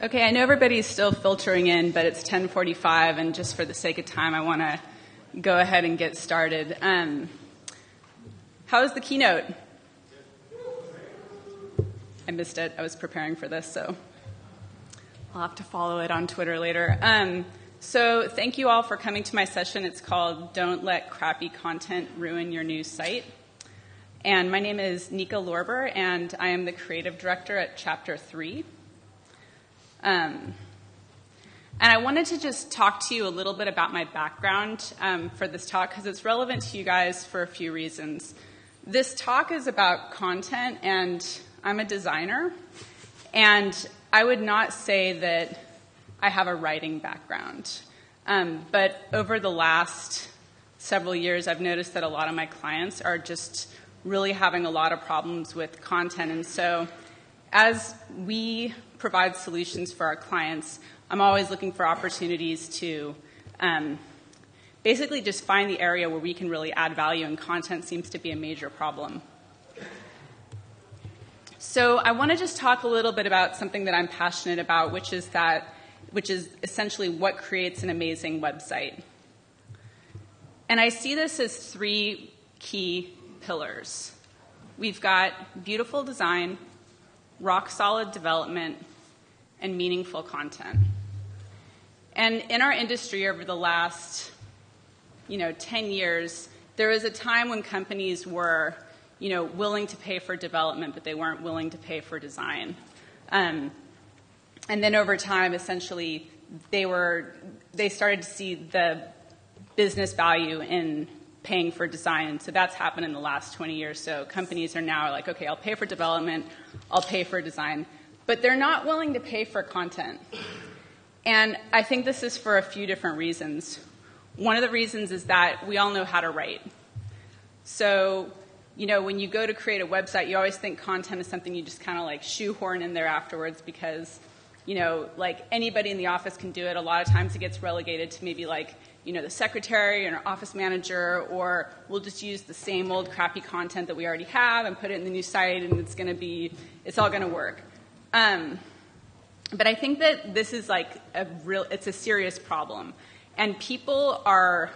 Okay, I know everybody's still filtering in, but it's 10:45, and just for the sake of time, I want to go ahead and get started. Um, how was the keynote? I missed it. I was preparing for this, so I'll have to follow it on Twitter later. Um, so, thank you all for coming to my session. It's called "Don't Let Crappy Content Ruin Your New Site." And my name is Nika Lorber, and I am the creative director at Chapter 3. Um, and I wanted to just talk to you a little bit about my background um, for this talk because it's relevant to you guys for a few reasons. This talk is about content, and I'm a designer, and I would not say that I have a writing background. Um, but over the last several years, I've noticed that a lot of my clients are just really having a lot of problems with content. And so, as we provide solutions for our clients, I'm always looking for opportunities to um, basically just find the area where we can really add value, and content seems to be a major problem. So I want to just talk a little bit about something that I'm passionate about, which is that, which is essentially what creates an amazing website. And I see this as three key pillars. We've got beautiful design, rock solid development, and meaningful content. And in our industry over the last, you know, 10 years, there was a time when companies were, you know, willing to pay for development, but they weren't willing to pay for design. Um, and then over time, essentially, they were they started to see the business value in paying for design. So that's happened in the last 20 years. So companies are now like, okay, I'll pay for development, I'll pay for design. But they're not willing to pay for content. And I think this is for a few different reasons. One of the reasons is that we all know how to write. So, you know, when you go to create a website, you always think content is something you just kind of like shoehorn in there afterwards because, you know, like anybody in the office can do it. A lot of times it gets relegated to maybe like you know, the secretary or an office manager, or we'll just use the same old crappy content that we already have and put it in the new site, and it's going to be, it's all going to work. Um, but I think that this is like a real, it's a serious problem, and people are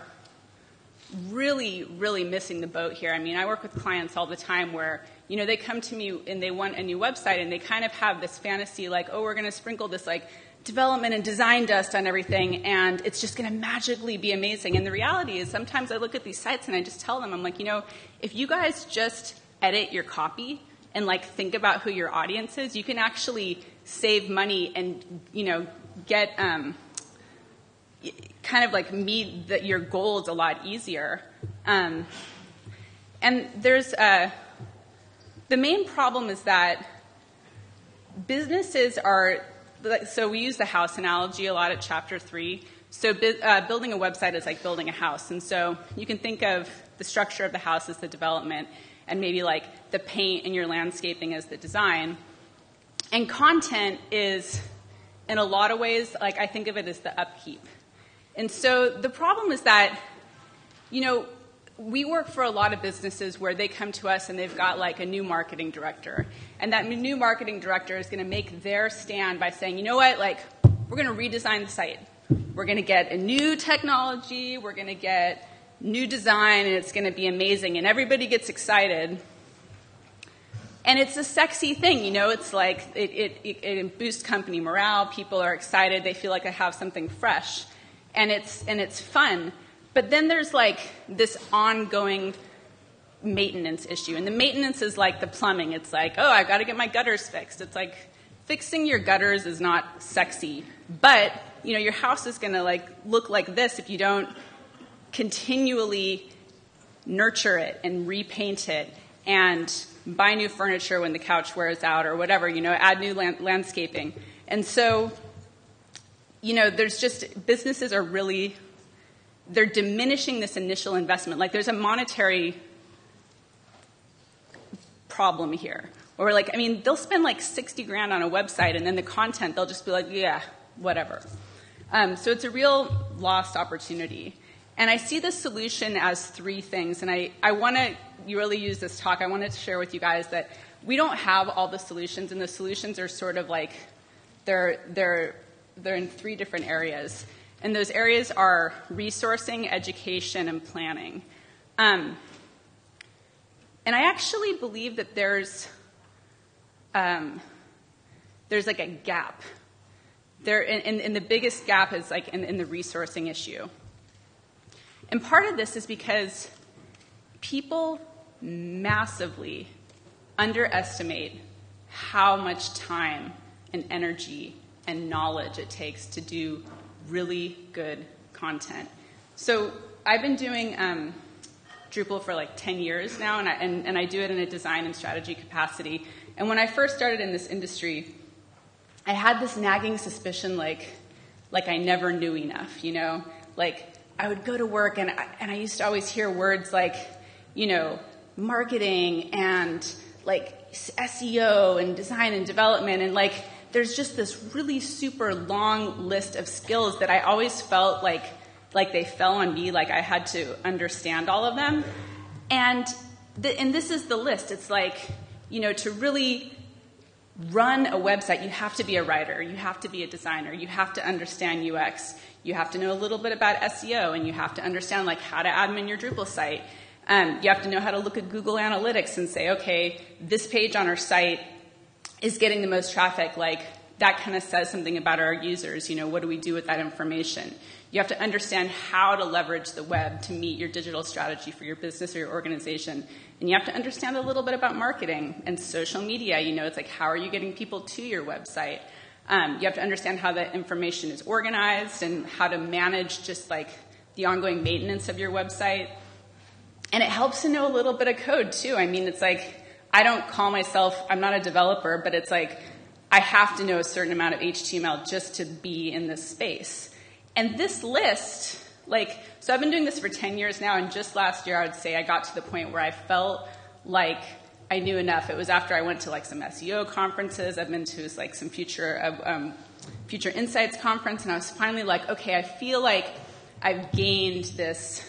really, really missing the boat here. I mean, I work with clients all the time where you know they come to me and they want a new website, and they kind of have this fantasy like, oh, we're going to sprinkle this like development and design dust on everything and it's just going to magically be amazing. And the reality is sometimes I look at these sites and I just tell them, I'm like, you know, if you guys just edit your copy and like think about who your audience is, you can actually save money and, you know, get um, kind of like meet the, your goals a lot easier. Um, and there's a, the main problem is that businesses are so we use the house analogy a lot at chapter three. So uh, building a website is like building a house, and so you can think of the structure of the house as the development, and maybe like the paint and your landscaping as the design. And content is, in a lot of ways, like I think of it as the upkeep. And so the problem is that, you know, we work for a lot of businesses where they come to us and they've got like a new marketing director. And that new marketing director is going to make their stand by saying, you know what, like, we're going to redesign the site. We're going to get a new technology, we're going to get new design, and it's going to be amazing. And everybody gets excited. And it's a sexy thing, you know, it's like it, it, it, boosts company morale. People are excited, they feel like they have something fresh. And it's, and it's fun. But then there's like this ongoing maintenance issue. And the maintenance is like the plumbing. It's like, oh, I've got to get my gutters fixed. It's like fixing your gutters is not sexy. But, you know, your house is going to like look like this if you don't continually nurture it and repaint it and buy new furniture when the couch wears out or whatever, you know, add new land- landscaping. And so, you know, there's just businesses are really they're diminishing this initial investment. Like there's a monetary problem here. Or like, I mean, they'll spend like 60 grand on a website and then the content, they'll just be like, yeah, whatever. Um, so it's a real lost opportunity. And I see the solution as three things. And I, I want to really use this talk. I wanted to share with you guys that we don't have all the solutions, and the solutions are sort of like they're, they're, they're in three different areas. And those areas are resourcing, education, and planning. Um, and I actually believe that there's, um, there's like a gap. There, and, and, the biggest gap is like in, in the resourcing issue. And part of this is because people massively underestimate how much time and energy and knowledge it takes to do really good content. So I've been doing um, Drupal for like 10 years now, and I, and, and I do it in a design and strategy capacity. And when I first started in this industry, I had this nagging suspicion like, like I never knew enough, you know? Like, I would go to work and I, and I used to always hear words like, you know, marketing and like SEO and design and development and like there's just this really super long list of skills that I always felt like like they fell on me like I had to understand all of them. And the, and this is the list. It's like, you know, to really run a website, you have to be a writer, you have to be a designer, you have to understand UX, you have to know a little bit about SEO, and you have to understand like how to admin your Drupal site. Um, you have to know how to look at Google Analytics and say, okay, this page on our site is getting the most traffic. Like that kind of says something about our users. You know, what do we do with that information? You have to understand how to leverage the web to meet your digital strategy for your business or your organization. And you have to understand a little bit about marketing and social media. You know, it's like how are you getting people to your website? Um, you have to understand how the information is organized and how to manage just like the ongoing maintenance of your website. And it helps to know a little bit of code too. I mean, it's like, I don't call myself, I'm not a developer, but it's like, I have to know a certain amount of HTML just to be in this space. And this list, like, so I've been doing this for 10 years now, and just last year I would say I got to the point where I felt like I knew enough. It was after I went to like some SEO conferences. I've been to like some future, uh, um, future insights conference, and I was finally like, okay, I feel like I've gained this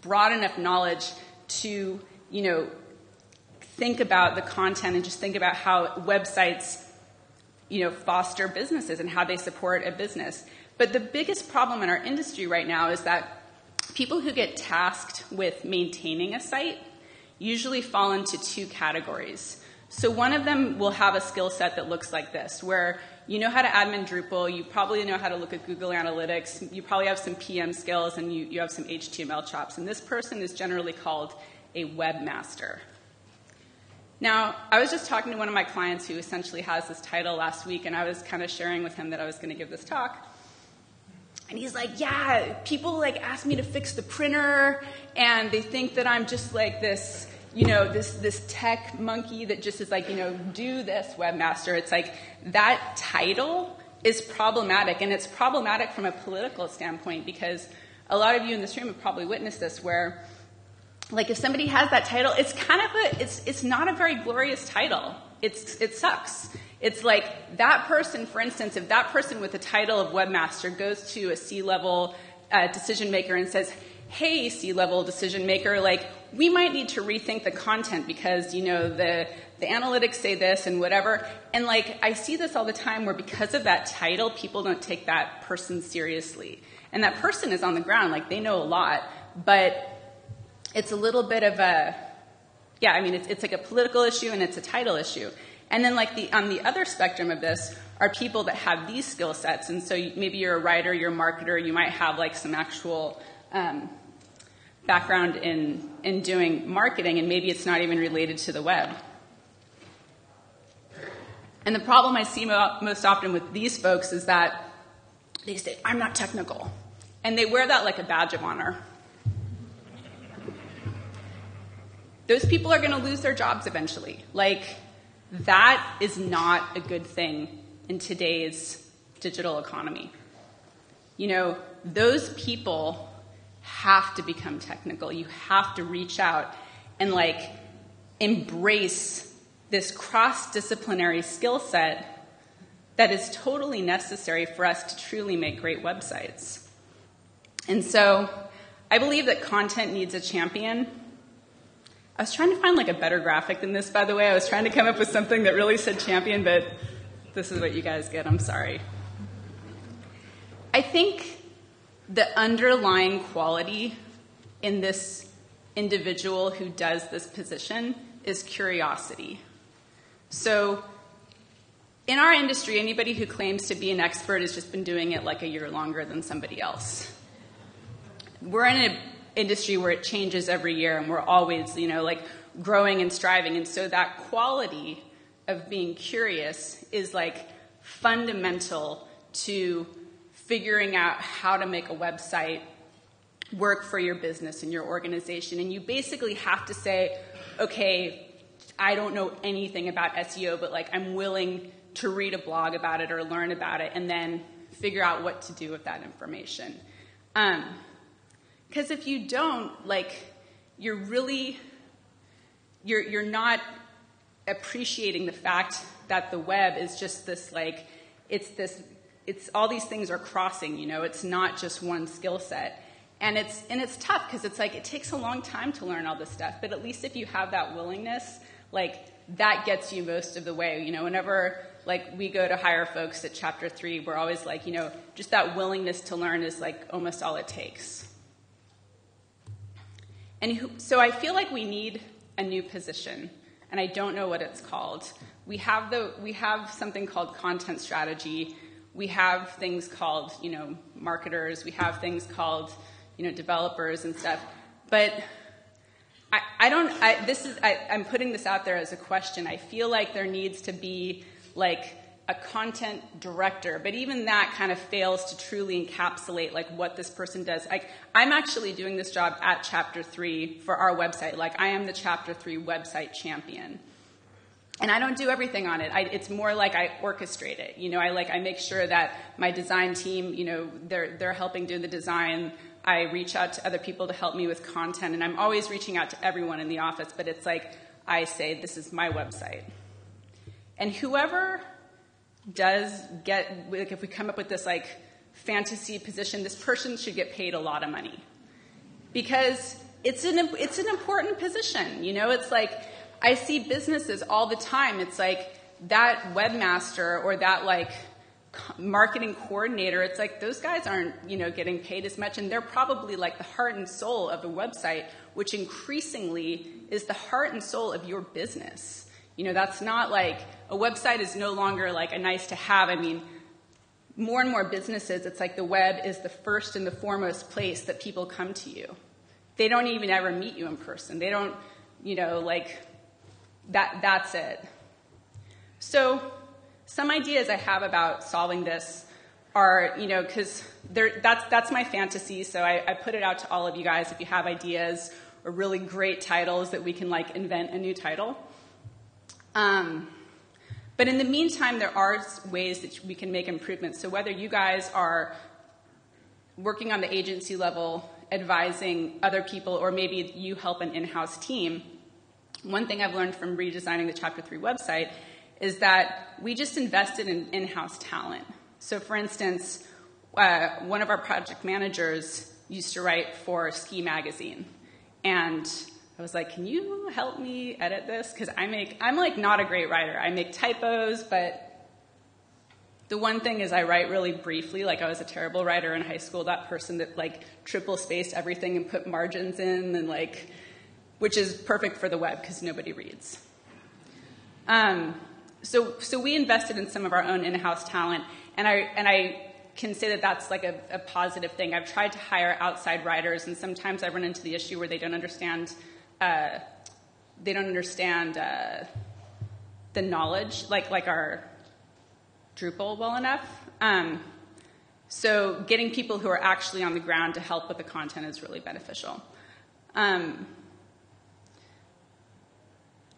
broad enough knowledge to, you know, think about the content and just think about how websites, you know, foster businesses and how they support a business. But the biggest problem in our industry right now is that people who get tasked with maintaining a site usually fall into two categories. So one of them will have a skill set that looks like this, where you know how to admin Drupal, you probably know how to look at Google Analytics, you probably have some PM skills, and you, you have some HTML chops. And this person is generally called a webmaster. Now, I was just talking to one of my clients who essentially has this title last week, and I was kind of sharing with him that I was going to give this talk. And he's like, Yeah, people like ask me to fix the printer, and they think that I'm just like this you know, this, this tech monkey that just is like, you know, do this webmaster. It's like that title is problematic, and it's problematic from a political standpoint because a lot of you in this room have probably witnessed this where like if somebody has that title, it's kind of a it's it's not a very glorious title. It's it sucks. It's like that person, for instance, if that person with the title of webmaster goes to a C-level uh, decision maker and says, hey, C-level decision maker, like, we might need to rethink the content because, you know, the, the analytics say this and whatever. And like, I see this all the time where because of that title, people don't take that person seriously. And that person is on the ground, like, they know a lot, but it's a little bit of a, yeah, I mean, it's, it's like a political issue and it's a title issue. And then, like, the, on the other spectrum of this are people that have these skill sets. And so maybe you're a writer, you're a marketer, you might have like some actual um, background in, in doing marketing, and maybe it's not even related to the web. And the problem I see most often with these folks is that they say, I'm not technical. And they wear that like a badge of honor. Those people are going to lose their jobs eventually. Like, that is not a good thing in today's digital economy. You know, those people have to become technical. You have to reach out and like embrace this cross disciplinary skill set that is totally necessary for us to truly make great websites. And so I believe that content needs a champion. I was trying to find like a better graphic than this, by the way. I was trying to come up with something that really said champion, but this is what you guys get. I'm sorry. I think the underlying quality in this individual who does this position is curiosity. So, in our industry, anybody who claims to be an expert has just been doing it like a year longer than somebody else. We're in an industry where it changes every year and we're always, you know, like growing and striving. And so that quality of being curious is like fundamental to figuring out how to make a website work for your business and your organization. And you basically have to say, okay, I don't know anything about SEO, but like I'm willing to read a blog about it or learn about it and then figure out what to do with that information. Um, Because if you don't, like, you're really, you're, you're not appreciating the fact that the web is just this, like, it's this, it's all these things are crossing, you know, it's not just one skill set. And it's, and it's tough because it's like it takes a long time to learn all this stuff, but at least if you have that willingness, like that gets you most of the way. You know, whenever like we go to hire folks at chapter three, we're always like, you know, just that willingness to learn is like almost all it takes. And so I feel like we need a new position, and I don't know what it's called. We have the we have something called content strategy. We have things called, you know, marketers. We have things called you know, developers and stuff. But I, I don't, I, this is, I, I'm putting this out there as a question. I feel like there needs to be like a content director, but even that kind of fails to truly encapsulate like what this person does. Like I'm actually doing this job at chapter three for our website. Like I am the chapter three website champion. And I don't do everything on it. I, it's more like I orchestrate it. You know, I like I make sure that my design team, you know, they're they're helping do the design. I reach out to other people to help me with content, and I'm always reaching out to everyone in the office, but it's like I say, this is my website. And whoever does get, like, if we come up with this like fantasy position, this person should get paid a lot of money. Because it's an, it's an important position. You know, it's like I see businesses all the time. It's like that webmaster or that like marketing coordinator, it's like those guys aren't, you know, getting paid as much and they're probably like the heart and soul of the website, which increasingly is the heart and soul of your business. You know, that's not like a website is no longer like a nice to have. I mean, more and more businesses, it's like the web is the first and the foremost place that people come to you. They don't even ever meet you in person. They don't, you know, like that that's it. So some ideas I have about solving this are, you know, because that's, that's my fantasy, so I, I put it out to all of you guys if you have ideas or really great titles that we can like invent a new title. Um, but in the meantime, there are ways that we can make improvements. So whether you guys are working on the agency level, advising other people, or maybe you help an in-house team, one thing I've learned from redesigning the Chapter 3 website is that we just invested in in-house talent. So for instance, uh, one of our project managers used to write for Ski Magazine. And I was like, can you help me edit this? Because I make, I'm like not a great writer. I make typos, but the one thing is I write really briefly, like I was a terrible writer in high school, that person that like triple spaced everything and put margins in and like, which is perfect for the web because nobody reads. Um, so, so we invested in some of our own in-house talent, and I, and I can say that that's like a, a, positive thing. I've tried to hire outside writers, and sometimes I run into the issue where they don't understand, uh, they don't understand uh, the knowledge, like like our Drupal well enough. Um, so getting people who are actually on the ground to help with the content is really beneficial. Um,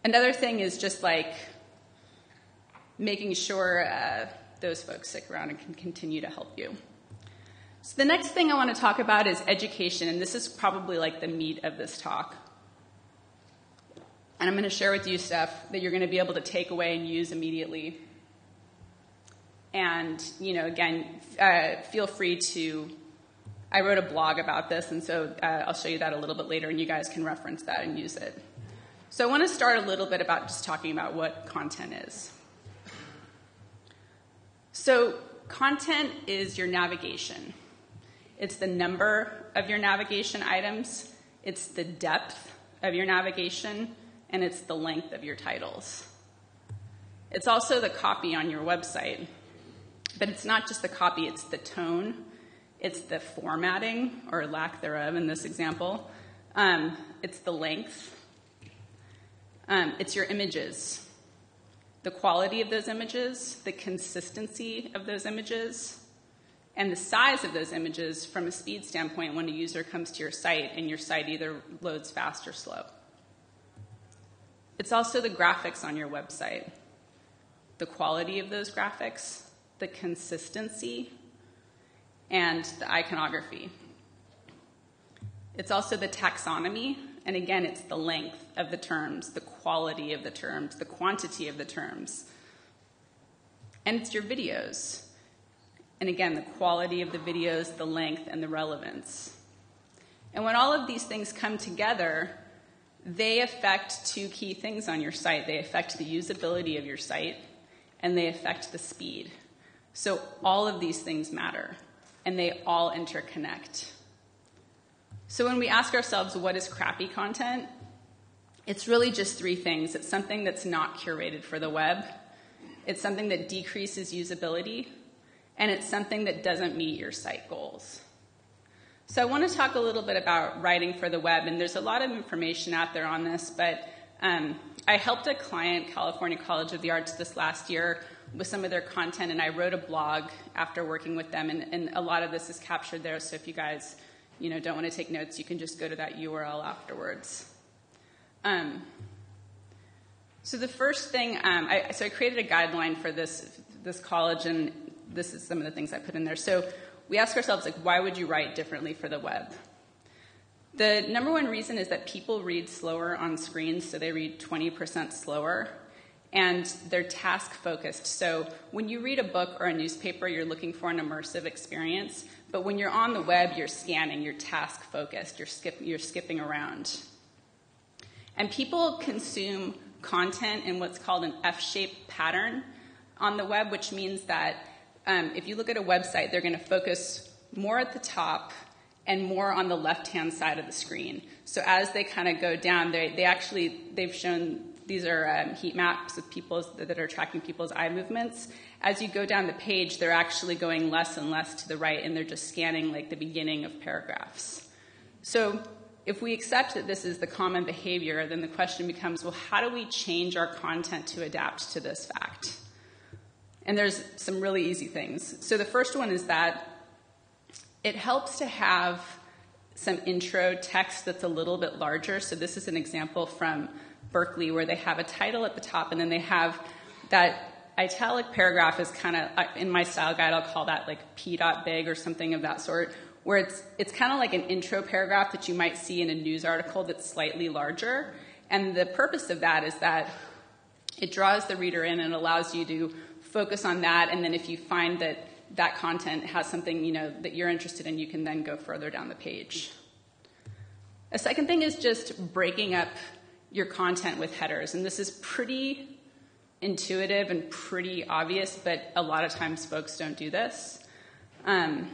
another thing is just like making sure uh, those folks stick around and can continue to help you. So the next thing I want to talk about is education, and this is probably like the meat of this talk. And I'm going to share with you stuff that you're going to be able to take away and use immediately. And, you know, again, uh, feel free to. I wrote a blog about this, and so uh, I'll show you that a little bit later, and you guys can reference that and use it. So I want to start a little bit about just talking about what content is. So, content is your navigation. It's the number of your navigation items, it's the depth of your navigation, and it's the length of your titles. It's also the copy on your website. But it's not just the copy, it's the tone, it's the formatting, or lack thereof in this example, um, it's the length, um, it's your images, the quality of those images, the consistency of those images, and the size of those images from a speed standpoint when a user comes to your site and your site either loads fast or slow. It's also the graphics on your website, the quality of those graphics, the consistency, and the iconography. It's also the taxonomy, and again, it's the length of the terms, the quality of the terms, the quantity of the terms. And it's your videos. And again, the quality of the videos, the length, and the relevance. And when all of these things come together, they affect two key things on your site. They affect the usability of your site, and they affect the speed. So all of these things matter, and they all interconnect. So when we ask ourselves, what is crappy content? It's really just three things. It's something that's not curated for the web, it's something that decreases usability, and it's something that doesn't meet your site goals. So I want to talk a little bit about writing for the web, and there's a lot of information out there on this, but um, I helped a client, California College of the Arts, this last year with some of their content, and I wrote a blog after working with them, and, and a lot of this is captured there. So if you guys, you know, don't want to take notes, you can just go to that URL afterwards. Um, so the first thing, um, I, so I created a guideline for this this college, and this is some of the things I put in there. So we ask ourselves, like, why would you write differently for the web? The number one reason is that people read slower on screens, so they read 20% slower and they're task focused. So when you read a book or a newspaper, you're looking for an immersive experience. But when you're on the web, you're scanning, you're task focused, you're, skip, you're skipping around. And people consume content in what's called an F shaped pattern on the web, which means that if you look at a website, they're going to focus more at the top and more on the left hand side of the screen. So as they kind of go down, they, they actually, they've shown these are um, heat maps of people's, that are tracking people's eye movements. As you go down the page, they're actually going less and less to the right, and they're just scanning like the beginning of paragraphs. So if we accept that this is the common behavior, then the question becomes well, how do we change our content to adapt to this fact? And there's some really easy things. So the first one is that it helps to have some intro text that's a little bit larger. So this is an example from Berkeley where they have a title at the top and then they have that italic paragraph is kind of in my style guide I'll call that like p dot big or something of that sort where it's it's kind of like an intro paragraph that you might see in a news article that's slightly larger and the purpose of that is that it draws the reader in and allows you to focus on that and then if you find that that content has something you know that you're interested in you can then go further down the page a second thing is just breaking up your content with headers. And this is pretty intuitive and pretty obvious, but a lot of times folks don't do this. Um,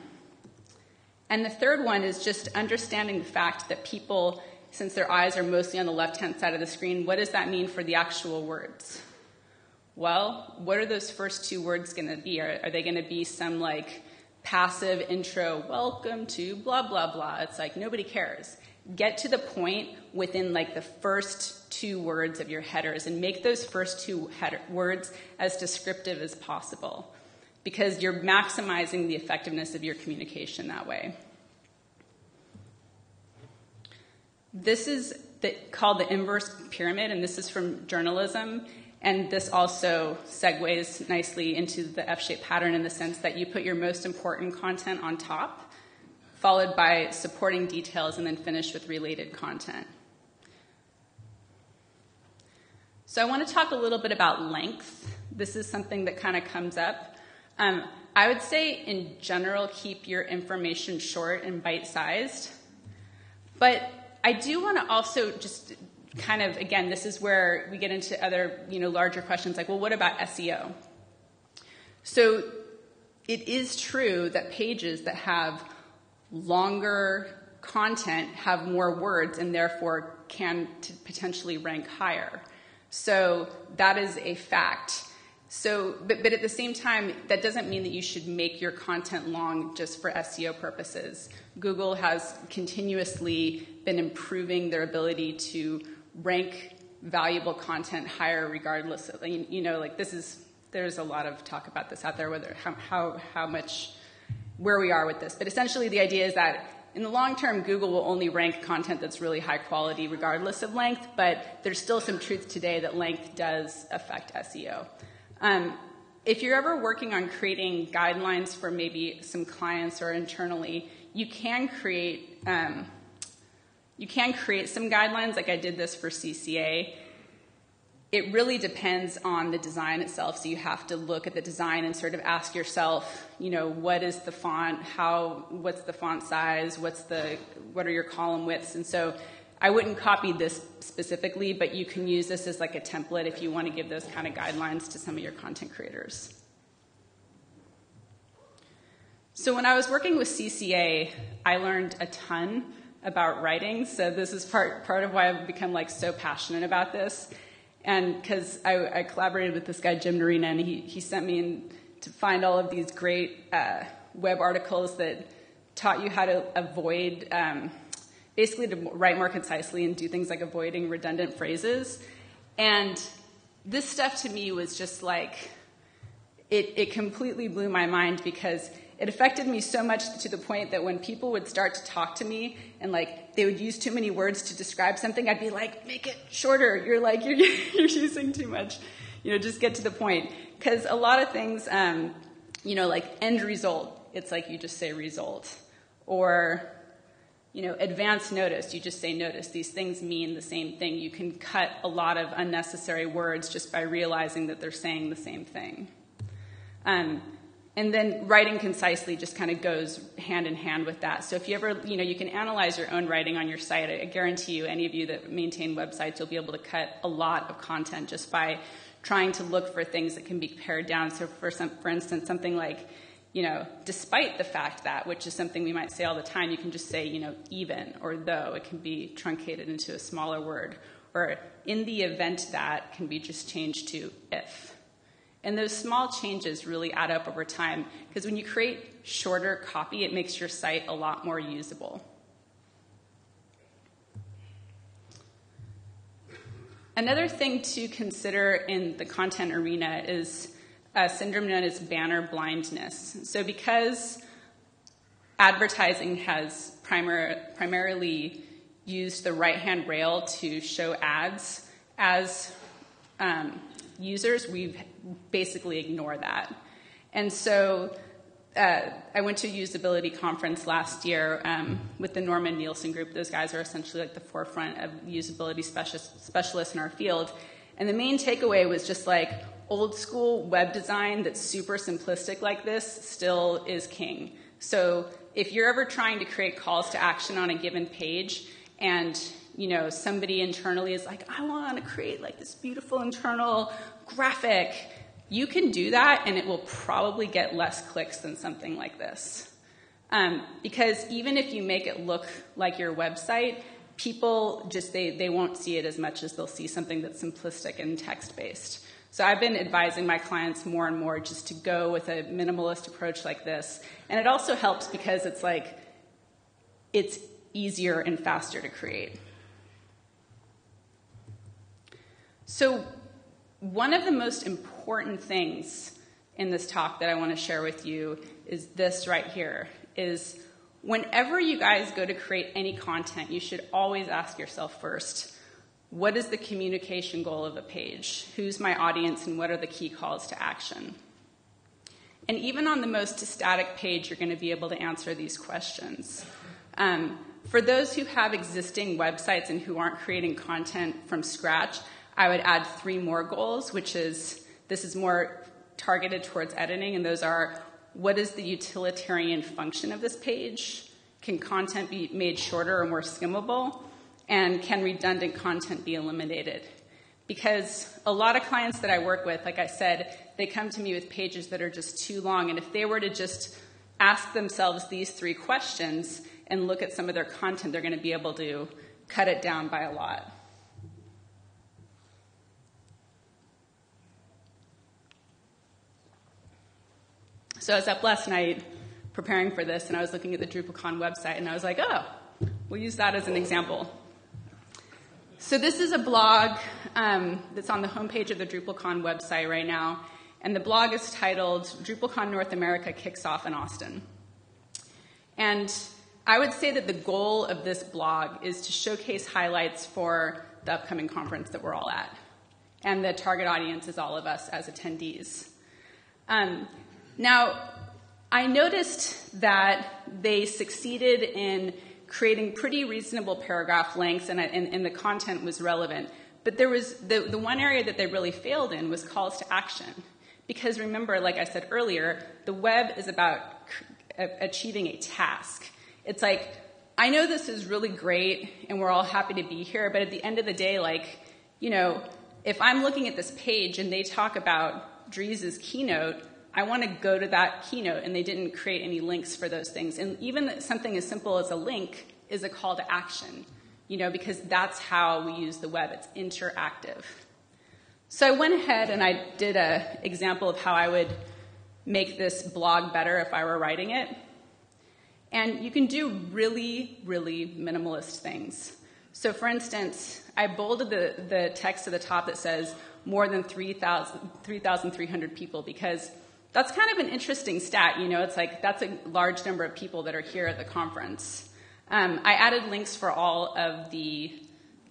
and the third one is just understanding the fact that people, since their eyes are mostly on the left hand side of the screen, what does that mean for the actual words? Well, what are those first two words going to be? Are, are they going to be some like passive intro, welcome to blah, blah, blah? It's like nobody cares get to the point within like the first two words of your headers and make those first two header- words as descriptive as possible because you're maximizing the effectiveness of your communication that way. This is the, called the inverse pyramid, and this is from journalism. And this also segues nicely into the F shaped pattern in the sense that you put your most important content on top followed by supporting details, and then finish with related content. So, I want to talk a little bit about length. This is something that kind of comes up. Um, I would say, in general, keep your information short and bite sized. But I do want to also just kind of, again, this is where we get into other, you know, larger questions like, well, what about SEO? So it is true that pages that have longer content have more words and therefore can potentially rank higher. So that is a fact. So, but, but at the same time, that doesn't mean that you should make your content long just for SEO purposes. Google has continuously been improving their ability to rank valuable content higher regardless of, you know, like this is, there's a lot of talk about this out there, whether how, how, how much, where we are with this. But essentially the idea is that in the long term, Google will only rank content that's really high quality regardless of length, but there's still some truth today that length does affect SEO. Um, if you're ever working on creating guidelines for maybe some clients or internally, you can create um, you can create some guidelines, like I did this for CCA. It really depends on the design itself, so you have to look at the design and sort of ask yourself, you know, what is the font? How? What's the font size? What's the? What are your column widths? And so, I wouldn't copy this specifically, but you can use this as like a template if you want to give those kind of guidelines to some of your content creators. So when I was working with CCA, I learned a ton about writing. So this is part part of why I've become like so passionate about this. And because I, I, collaborated with this guy Jim Narina, and he he sent me in to find all of these great uh, web articles that taught you how to avoid. Um, basically, to write more concisely and do things like avoiding redundant phrases. And this stuff to me was just like, it, it completely blew my mind because it affected me so much to the point that when people would start to talk to me and like they would use too many words to describe something, I'd be like, make it shorter. You're like, you're, you're using too much. You know, just get to the point. Because a lot of things, um, you know, like end result, it's like you just say result. Or, you know, advance notice, you just say notice. These things mean the same thing. You can cut a lot of unnecessary words just by realizing that they're saying the same thing. Um, and then writing concisely just kind of goes hand in hand with that. So if you ever, you know, you can analyze your own writing on your site. I guarantee you, any of you that maintain websites, you'll be able to cut a lot of content just by trying to look for things that can be pared down. So for some, for instance, something like, you know, despite the fact that, which is something we might say all the time, you can just say, you know, even or though. It can be truncated into a smaller word. Or in the event that can be just changed to if. And those small changes really add up over time because when you create shorter copy, it makes your site a lot more usable. Another thing to consider in the content arena is a syndrome known as banner blindness. So, because advertising has primar- primarily used the right hand rail to show ads as um, users, we basically ignore that. And so uh, I went to a usability conference last year um, with the Norman Nielsen Group. Those guys are essentially like the forefront of usability specialists in our field. And the main takeaway was just like old school web design that's super simplistic like this still is king. So if you're ever trying to create calls to action on a given page and you know, somebody internally is like, I want to create like this beautiful internal graphic, you can do that and it will probably get less clicks than something like this. Um, because even if you make it look like your website, people just they, they won't see it as much as they'll see something that's simplistic and text based. So I've been advising my clients more and more just to go with a minimalist approach like this. And it also helps because it's like it's easier and faster to create. So, one of the most important things in this talk that I want to share with you is this right here is whenever you guys go to create any content, you should always ask yourself first, what is the communication goal of a page? Who's my audience and what are the key calls to action? And even on the most static page, you're going to be able to answer these questions. Um, for those who have existing websites and who aren't creating content from scratch, I would add three more goals, which is this is more targeted towards editing, and those are what is the utilitarian function of this page? Can content be made shorter or more skimmable? And can redundant content be eliminated? Because a lot of clients that I work with, like I said, they come to me with pages that are just too long. And if they were to just ask themselves these three questions and look at some of their content, they're going to be able to cut it down by a lot. So I was up last night preparing for this, and I was looking at the DrupalCon website, and I was like, oh, we'll use that as an example. So this is a blog um, that's on the homepage of the DrupalCon website right now, and the blog is titled DrupalCon North America Kicks Off in Austin. And I would say that the goal of this blog is to showcase highlights for the upcoming conference that we're all at. And the target audience is all of us as attendees. Um, now, I noticed that they succeeded in creating pretty reasonable paragraph lengths and, and, and the content was relevant. But there was the, the one area that they really failed in was calls to action. Because remember, like I said earlier, the web is about achieving a task. It's like, I know this is really great and we're all happy to be here, but at the end of the day, like, you know, if I'm looking at this page and they talk about Dries' keynote, I want to go to that keynote and they didn't create any links for those things. And even something as simple as a link is a call to action, you know, because that's how we use the web. It's interactive. So I went ahead and I did an example of how I would make this blog better if I were writing it. And you can do really, really minimalist things. So, for instance, I bolded the, the text at the top that says more than 3,300 people because that's kind of an interesting stat. You know, it's like that's a large number of people that are here at the conference. Um, I added links for all of the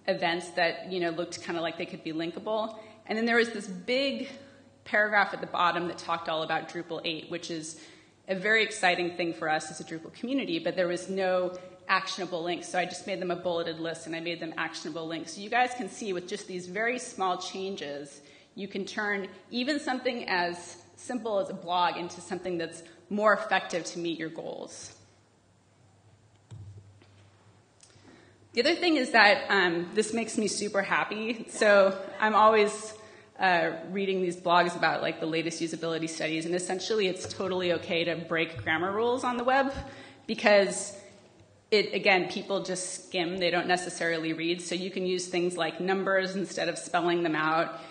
events that, you know, looked kind of like they could be linkable. And then there was this big paragraph at the bottom that talked all about Drupal 8, which is a very exciting thing for us as a Drupal community, but there was no actionable links. So I just made them a bulleted list and I made them actionable links. So you guys can see with just these very small changes, you can turn even something as simple as a blog into something that's more effective to meet your goals. The other thing is that um, this makes me super happy. So I'm always uh, reading these blogs about like the latest usability studies, and essentially it's totally okay to break grammar rules on the web because it again people just skim; they don't necessarily read. So you can use things like numbers instead of spelling them out.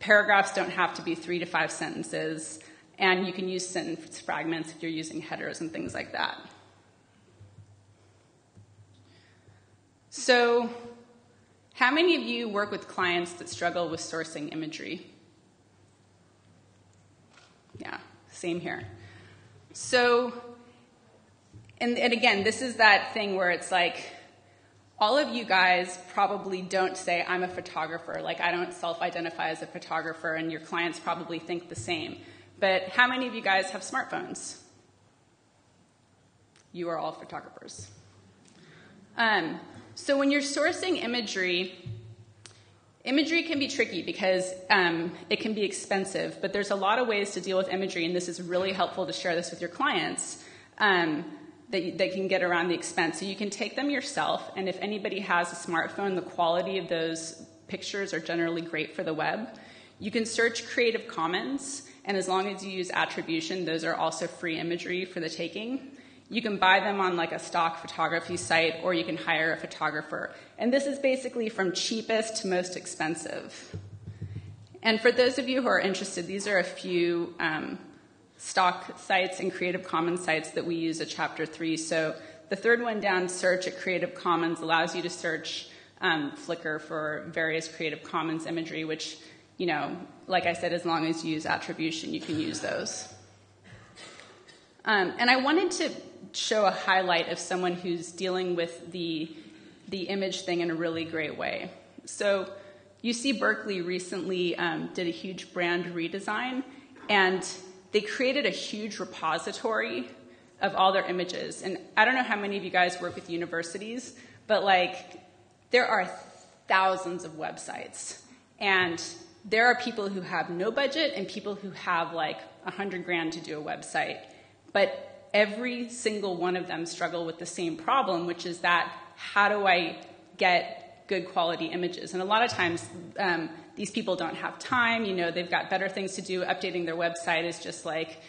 Paragraphs don't have to be three to five sentences, and you can use sentence fragments if you're using headers and things like that. So how many of you work with clients that struggle with sourcing imagery? Yeah, same here. So, and, and again, this is that thing where it's like, all of you guys probably don't say, I'm a photographer. Like, I don't self identify as a photographer, and your clients probably think the same. But how many of you guys have smartphones? You are all photographers. Um, so when you're sourcing imagery, imagery can be tricky because um, it can be expensive, but there's a lot of ways to deal with imagery, and this is really helpful to share this with your clients. Um, that, that can get around the expense. So you can take them yourself, and if anybody has a smartphone, the quality of those pictures are generally great for the web. You can search Creative Commons, and as long as you use attribution, those are also free imagery for the taking. You can buy them on like a stock photography site or you can hire a photographer. And this is basically from cheapest to most expensive. And for those of you who are interested, these are a few um, stock sites and Creative Commons sites that we use at Chapter 3. So the third one down, search at Creative Commons, allows you to search um, Flickr for various Creative Commons imagery, which, you know, like I said, as long as you use attribution, you can use those. Um, and I wanted to show a highlight of someone who's dealing with the, the image thing in a really great way. So UC Berkeley recently um, did a huge brand redesign, and they created a huge repository of all their images. And I don't know how many of you guys work with universities, but like there are thousands of websites. And there are people who have no budget and people who have like a hundred grand to do a website. But every single one of them struggle with the same problem, which is that how do I get good quality images? And a lot of times, um, these people don't have time, you know, they've got better things to do. Updating their website is just like,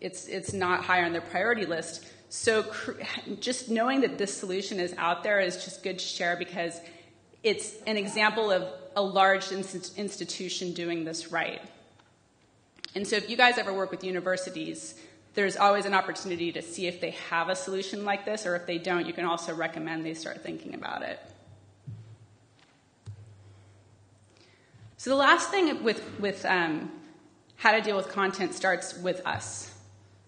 it's, it's not higher on their priority list. So cr- just knowing that this solution is out there is just good to share because it's an example of a large inst- institution doing this right. And so if you guys ever work with universities, there's always an opportunity to see if they have a solution like this, or if they don't, you can also recommend they start thinking about it. So the last thing with, with um, how to deal with content starts with us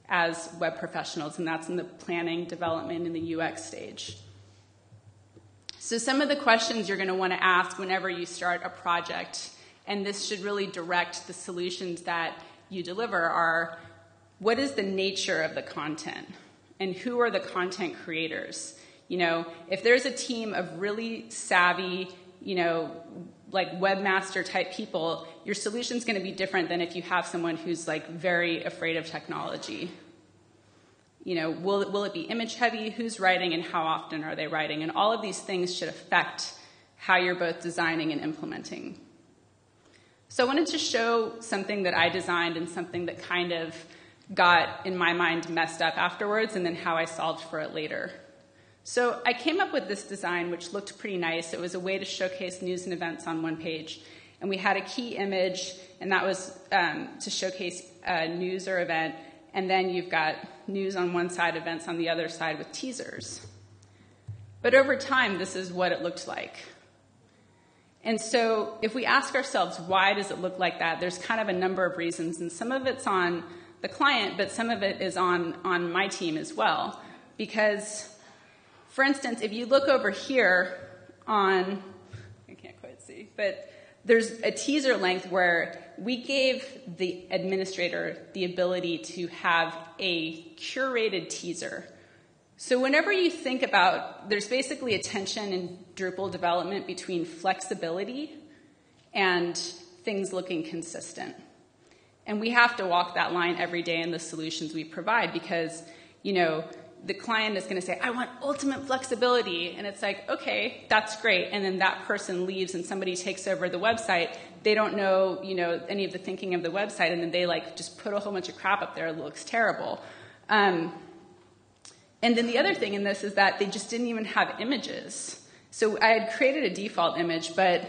as web professionals, and that's in the planning, development, and the UX stage. So, some of the questions you're going to want to ask whenever you start a project, and this should really direct the solutions that you deliver, are what is the nature of the content? And who are the content creators? You know, if there's a team of really savvy, you know, like webmaster type people, your solution is going to be different than if you have someone who's like very afraid of technology. You know, will, will it be image heavy? Who's writing and how often are they writing? And all of these things should affect how you're both designing and implementing. So I wanted to show something that I designed and something that kind of got, in my mind, messed up afterwards, and then how I solved for it later. So I came up with this design, which looked pretty nice. It was a way to showcase news and events on one page. And we had a key image, and that was um, to showcase a news or event. And then you've got news on one side, events on the other side with teasers. But over time, this is what it looked like. And so if we ask ourselves, why does it look like that? There's kind of a number of reasons, and some of it's on the client, but some of it is on, on my team as well. Because for instance, if you look over here on, I can't quite see, but there's a teaser length where we gave the administrator the ability to have a curated teaser. So whenever you think about, there's basically a tension in Drupal development between flexibility and things looking consistent. And we have to walk that line every day in the solutions we provide because, you know, the client is going to say, I want ultimate flexibility. And it's like, okay, that's great. And then that person leaves and somebody takes over the website. They don't know, you know, any of the thinking of the website. And then they like just put a whole bunch of crap up there. It looks terrible. Um, and then the other thing in this is that they just didn't even have images. So I had created a default image, but,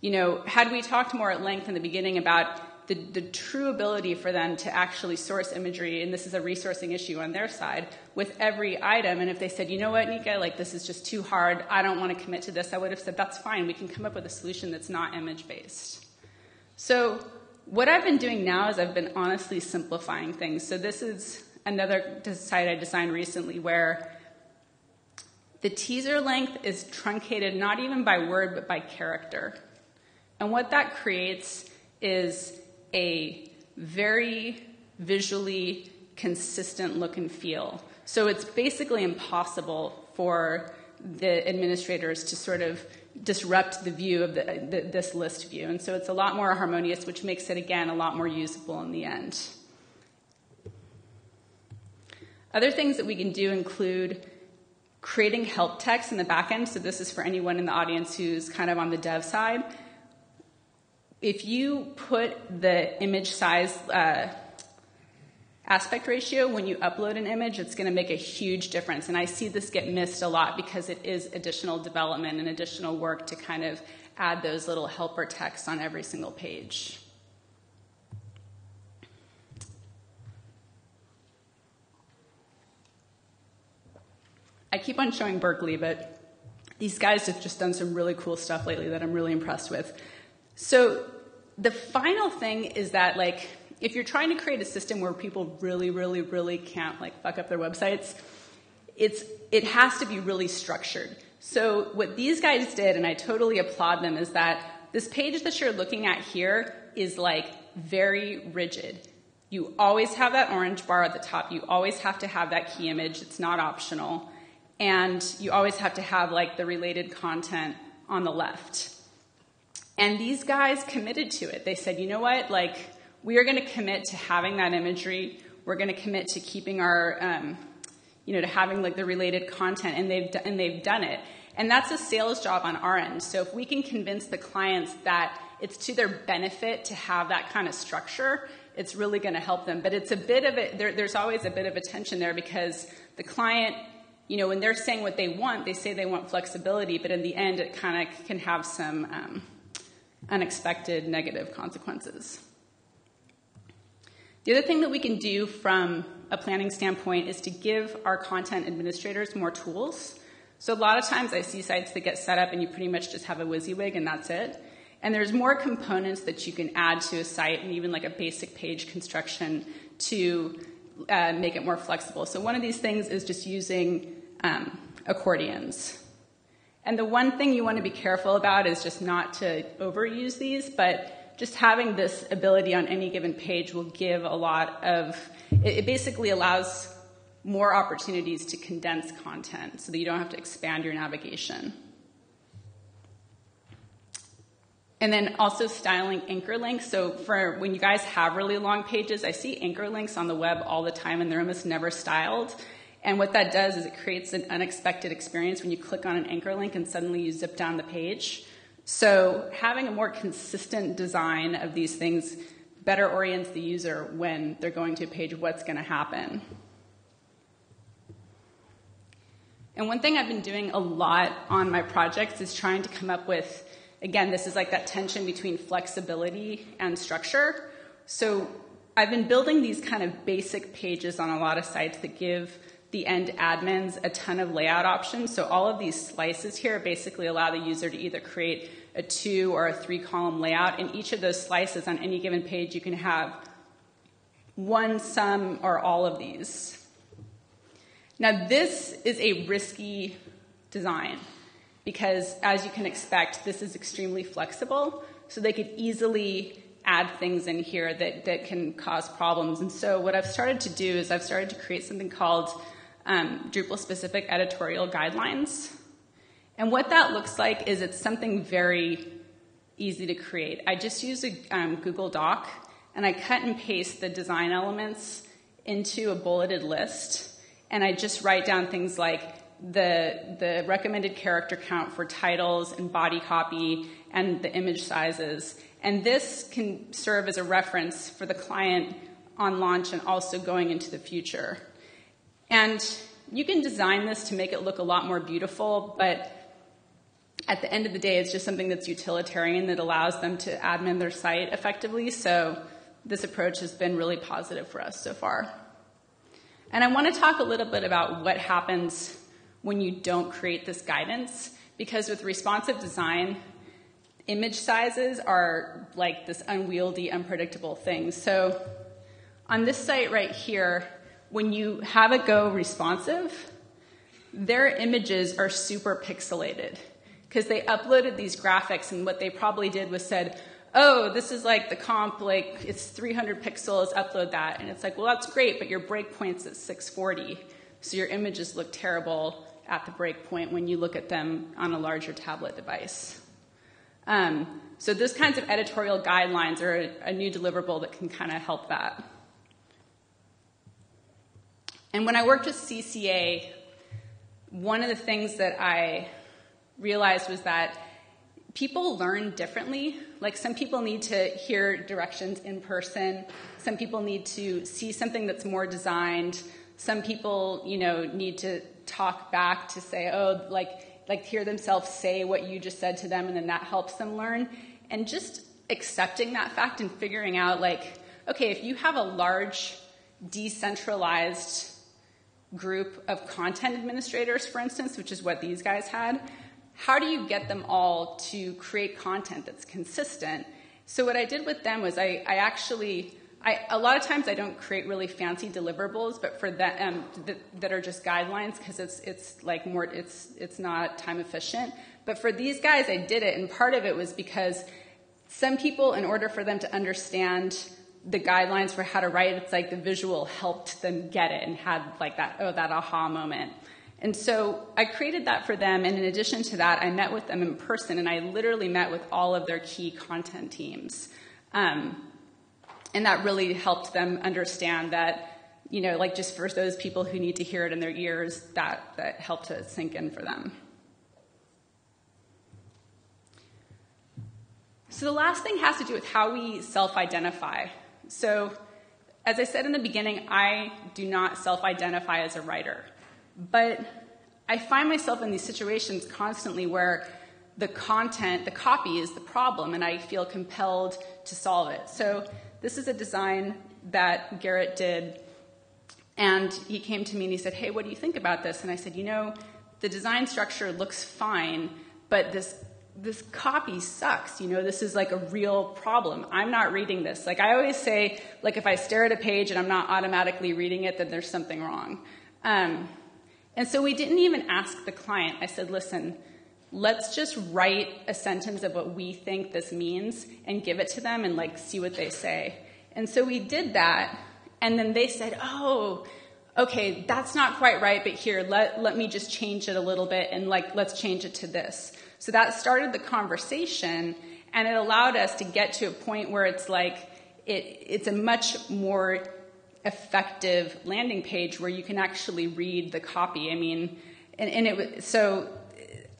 you know, had we talked more at length in the beginning about the, true ability for them to actually source imagery, and this is a resourcing issue on their side, with every item. And if they said, you know what, Nika, like this is just too hard, I don't want to commit to this, I would have said, that's fine, we can come up with a solution that's not image based. So, what I've been doing now is I've been honestly simplifying things. So, this is another site I designed recently where the teaser length is truncated not even by word but by character. And what that creates is a very visually consistent look and feel. So it's basically impossible for the administrators to sort of disrupt the view of the, the, this list view. And so it's a lot more harmonious, which makes it, again, a lot more usable in the end. Other things that we can do include creating help text in the back end. So this is for anyone in the audience who's kind of on the dev side if you put the image size uh, aspect ratio when you upload an image, it's going to make a huge difference. And I see this get missed a lot because it is additional development and additional work to kind of add those little helper texts on every single page. I keep on showing Berkeley, but these guys have just done some really cool stuff lately that I'm really impressed with. So the final thing is that like if you're trying to create a system where people really, really, really can't like fuck up their websites, it's it has to be really structured. So what these guys did, and I totally applaud them, is that this page that you're looking at here is like very rigid. You always have that orange bar at the top. You always have to have that key image. It's not optional. And you always have to have like the related content on the left. And these guys committed to it. They said, you know what, like, we are going to commit to having that imagery. We're going to commit to keeping our, um, you know, to having like the related content, and they've and they've done it. And that's a sales job on our end. So if we can convince the clients that it's to their benefit to have that kind of structure. It's really going to help them. But it's a bit of it, there, there's always a bit of a tension there because the client, you know, when they're saying what they want, they say they want flexibility, but in the end, it kind of can have some um, unexpected negative consequences. The other thing that we can do from a planning standpoint is to give our content administrators more tools. So a lot of times I see sites that get set up and you pretty much just have a WYSIWYG and that's it. And there's more components that you can add to a site and even like a basic page construction to uh, make it more flexible. So one of these things is just using um, accordions. And the one thing you want to be careful about is just not to overuse these, but just having this ability on any given page will give a lot of, it, it basically allows more opportunities to condense content so that you don't have to expand your navigation. And then also styling anchor links. So for when you guys have really long pages, I see anchor links on the web all the time and they're almost never styled. And what that does is it creates an unexpected experience when you click on an anchor link and suddenly you zip down the page. So having a more consistent design of these things better orients the user when they're going to a page what's going to happen. And one thing I've been doing a lot on my projects is trying to come up with, again, this is like that tension between flexibility and structure. So I've been building these kind of basic pages on a lot of sites that give the end admins a ton of layout options. So all of these slices here basically allow the user to either create a two or a three column layout. In each of those slices on any given page, you can have one, some, or all of these. Now, this is a risky design because, as you can expect, this is extremely flexible. So they could easily add things in here that, that can cause problems. And so, what I've started to do is I've started to create something called um, Drupal specific editorial guidelines. And what that looks like is it's something very easy to create. I just use a um, Google Doc and I cut and paste the design elements into a bulleted list. And I just write down things like the, the recommended character count for titles and body copy and the image sizes. And this can serve as a reference for the client on launch and also going into the future. And you can design this to make it look a lot more beautiful, but at the end of the day, it's just something that's utilitarian that allows them to admin their site effectively. So this approach has been really positive for us so far. And I want to talk a little bit about what happens when you don't create this guidance, because with responsive design, image sizes are like this unwieldy, unpredictable thing. So on this site right here, when you have it go responsive, their images are super pixelated because they uploaded these graphics and what they probably did was said, oh, this is like the comp, like it's 300 pixels, upload that. And it's like, well, that's great, but your breakpoint's at 640. So your images look terrible at the breakpoint when you look at them on a larger tablet device. Um, so those kinds of editorial guidelines are a, a new deliverable that can kind of help that. And when I worked with CCA, one of the things that I realized was that people learn differently. Like some people need to hear directions in person. Some people need to see something that's more designed. Some people, you know, need to talk back to say, oh, like, like hear themselves say what you just said to them, and then that helps them learn. And just accepting that fact and figuring out, like, okay, if you have a large, decentralized group of content administrators, for instance, which is what these guys had, how do you get them all to create content that's consistent? So what I did with them was I, I actually, I, a lot of times I don't create really fancy deliverables, but for that um, th- that are just guidelines because it's it's like more it's it's not time efficient. But for these guys, I did it, and part of it was because some people, in order for them to understand the guidelines for how to write, it's like the visual helped them get it and had like that, oh, that aha moment. And so I created that for them, and in addition to that, I met with them in person, and I literally met with all of their key content teams. Um, and that really helped them understand that, you know, like just for those people who need to hear it in their ears, that, that helped to sink in for them. So the last thing has to do with how we self identify. So, as I said in the beginning, I do not self identify as a writer. But I find myself in these situations constantly where the content, the copy is the problem, and I feel compelled to solve it. So, this is a design that Garrett did, and he came to me and he said, Hey, what do you think about this? And I said, You know, the design structure looks fine, but this this copy sucks. You know, this is like a real problem. I'm not reading this. Like I always say, like if I stare at a page and I'm not automatically reading it, then there's something wrong. Um, and so we didn't even ask the client. I said, listen, let's just write a sentence of what we think this means and give it to them and like see what they say. And so we did that. And then they said, oh, okay, that's not quite right, but here, let, let me just change it a little bit and like, let's change it to this. So that started the conversation and it allowed us to get to a point where it's like, it, it's a much more effective landing page where you can actually read the copy. I mean, and, and it so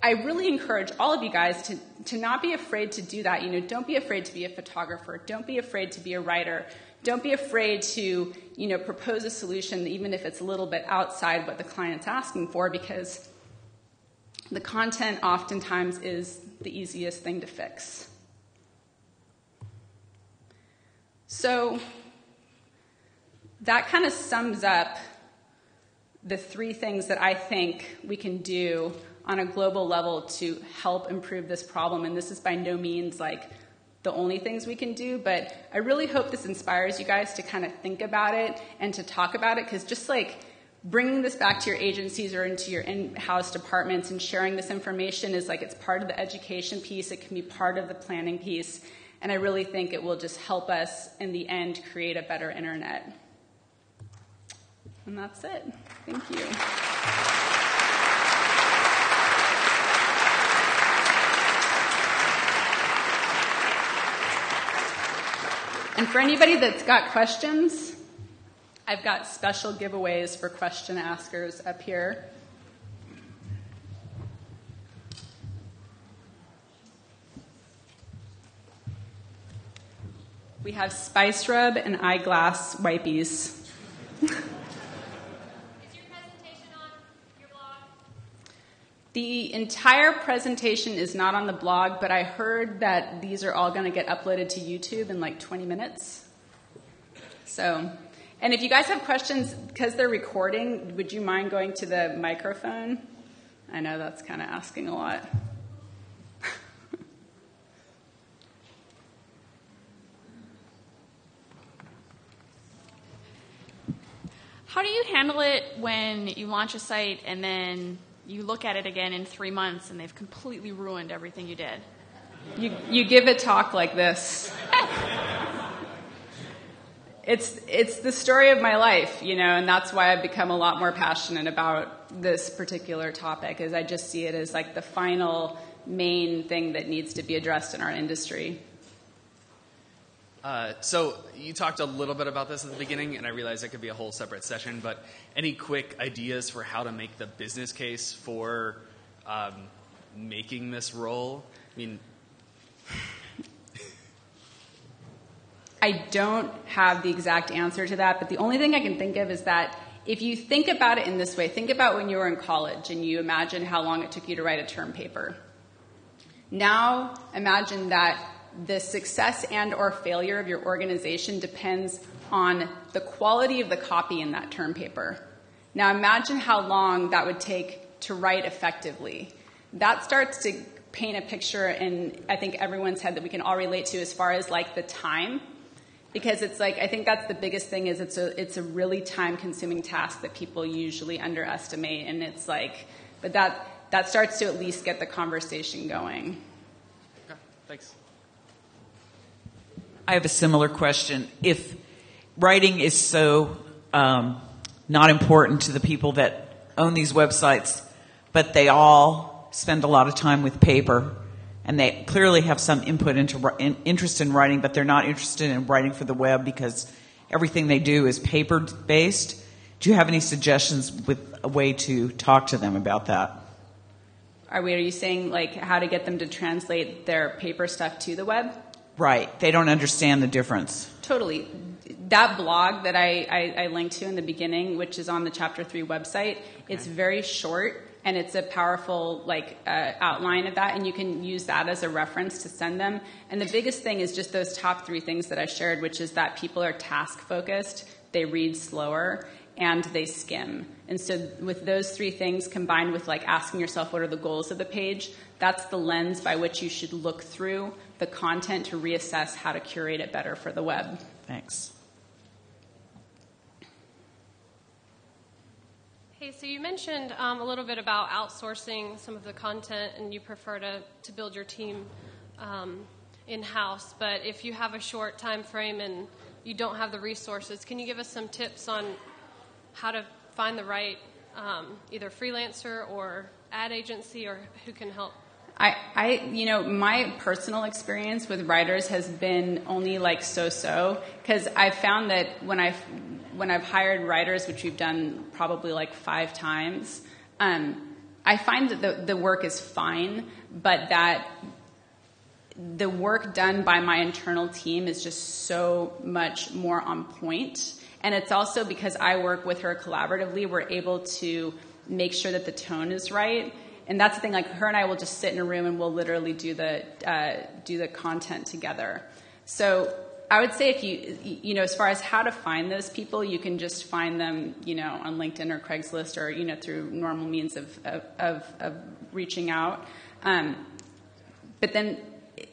I really encourage all of you guys to, to not be afraid to do that. You know, don't be afraid to be a photographer. Don't be afraid to be a writer. Don't be afraid to, you know, propose a solution, even if it's a little bit outside what the client's asking for, because the content oftentimes is the easiest thing to fix. So that kind of sums up the three things that I think we can do on a global level to help improve this problem. And this is by no means like the only things we can do, but I really hope this inspires you guys to kind of think about it and to talk about it because just like bringing this back to your agencies or into your in-house departments and sharing this information is like it's part of the education piece, it can be part of the planning piece, and I really think it will just help us in the end create a better internet. And that's it. Thank you. And for anybody that's got questions, I've got special giveaways for question askers up here. We have Spice Rub and Eyeglass Wipies. The entire presentation is not on the blog, but I heard that these are all going to get uploaded to YouTube in like 20 minutes. So and if you guys have questions, because they're recording, would you mind going to the microphone? I know that's kind of asking a lot. How do you handle it when you launch a site and then you look at it again in three months and they've completely ruined everything you did? You, you give a talk like this. it's it's the story of my life, you know, and that's why I've become a lot more passionate about this particular topic. Is I just see it as like the final main thing that needs to be addressed in our industry. Uh, so you talked a little bit about this at the beginning, and I realize it could be a whole separate session. But any quick ideas for how to make the business case for um, making this role? I mean, I don't have the exact answer to that, but the only thing I can think of is that if you think about it in this way, think about when you were in college and you imagine how long it took you to write a term paper. Now imagine that the success and or failure of your organization depends on the quality of the copy in that term paper. Now imagine how long that would take to write effectively. That starts to paint a picture in I think everyone's head that we can all relate to as far as like the time because it's like I think that's the biggest thing is it's a it's a really time consuming task that people usually underestimate and it's like but that that starts to at least get the conversation going. Okay, thanks. I have a similar question. If writing is so um, not important to the people that own these websites, but they all spend a lot of time with paper, and they clearly have some input into in, interest in writing, but they're not interested in writing for the web because everything they do is paper based. Do you have any suggestions with a way to talk to them about that? Are we? Are you saying like how to get them to translate their paper stuff to the web? Right. They don't understand the difference. Totally. That blog that I, I, I linked to in the beginning, which is on the Chapter 3 website, it's very short and it's a powerful like uh, outline of that and you can use that as a reference to send them. And the biggest thing is just those top three things that i shared which is that people are task focused they read slower and they skim. And so with those three things combined with like asking yourself what are the goals of the page that's the lens by which you should look through the content to reassess how to curate it better for the web. Thanks. Hey, so you mentioned um, a little bit about outsourcing some of the content, and you prefer to, to build your team um, in house. But if you have a short time frame and you don't have the resources, can you give us some tips on how to find the right um, either freelancer or ad agency, or who can help? I, I, you know, my personal experience with writers has been only like so-so because I found that when I when I've hired writers, which we've done probably like five times, um, I find that the, the work is fine, but that the work done by my internal team is just so much more on point. And it's also because I work with her collaboratively, we're able to make sure that the tone is right. And that's the thing, like her and I will just sit in a room and we'll literally do the, uh, do the content together. So I would say if you, you know, as far as how to find those people, you can just find them, you know, on LinkedIn or Craigslist or, you know, through normal means of, of, of reaching out. Um, but then,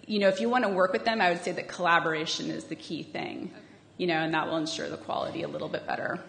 you know, if you want to work with them, I would say that collaboration is the key thing, you know, and that will ensure the quality a little bit better.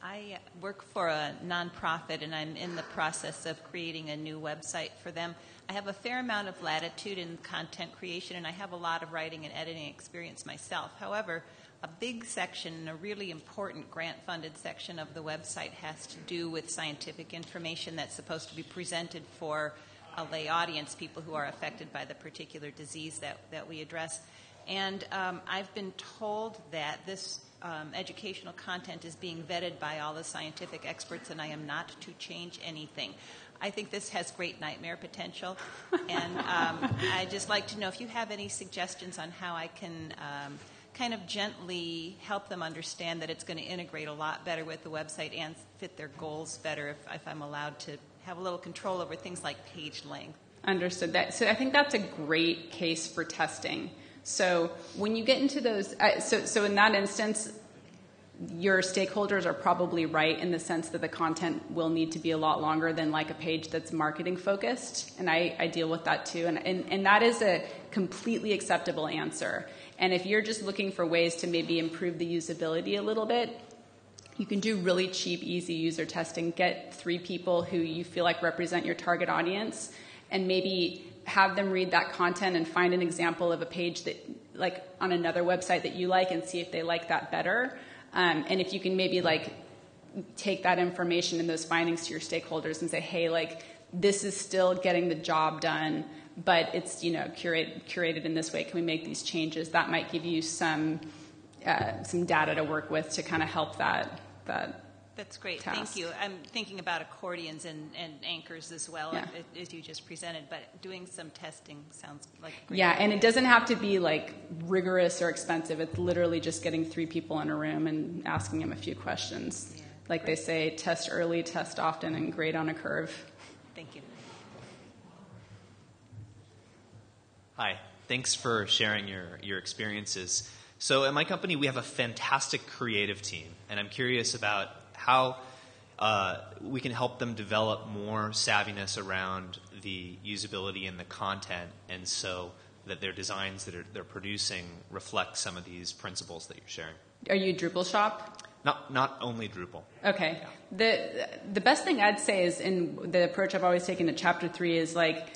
I work for a nonprofit and I'm in the process of creating a new website for them. I have a fair amount of latitude in content creation, and I have a lot of writing and editing experience myself. However, a big section, a really important grant funded section of the website has to do with scientific information that's supposed to be presented for a lay audience, people who are affected by the particular disease that, that we address. And um, I've been told that this um, educational content is being vetted by all the scientific experts, and I am not to change anything. I think this has great nightmare potential, and um, I'd just like to know if you have any suggestions on how I can um, kind of gently help them understand that it's going to integrate a lot better with the website and fit their goals better if, if I'm allowed to have a little control over things like page length. Understood that. So I think that's a great case for testing. So when you get into those, uh, so so in that instance, your stakeholders are probably right in the sense that the content will need to be a lot longer than like a page that's marketing focused. And I, I deal with that too. And, and, and that is a completely acceptable answer. And if you're just looking for ways to maybe improve the usability a little bit, you can do really cheap, easy user testing. Get three people who you feel like represent your target audience and maybe have them read that content and find an example of a page that, like, on another website that you like and see if they like that better. Um, and if you can maybe like take that information and those findings to your stakeholders and say, hey, like this is still getting the job done, but it's you know curate, curated in this way. Can we make these changes? That might give you some uh, some data to work with to kind of help that that that's great. task. Thank you. I'm thinking about accordions and, and anchors as well, Yeah. as you just presented, but doing some testing sounds like a great. Yeah, and it doesn't have to be like rigorous or expensive. It's literally just getting three people in a room and asking them a few questions. Yeah. Like they say, test early, test often, and grade on a curve. Thank you. Hi, thanks for sharing your, your experiences. So, at my company, we have a fantastic creative team, and I'm curious about how uh, we can help them develop more savviness around the usability and the content, and so that their designs that are, they're producing reflect some of these principles that you're sharing. Are you Drupal shop? Not, not only Drupal. Okay. The the best thing I'd say is in the approach I've always taken to chapter three is like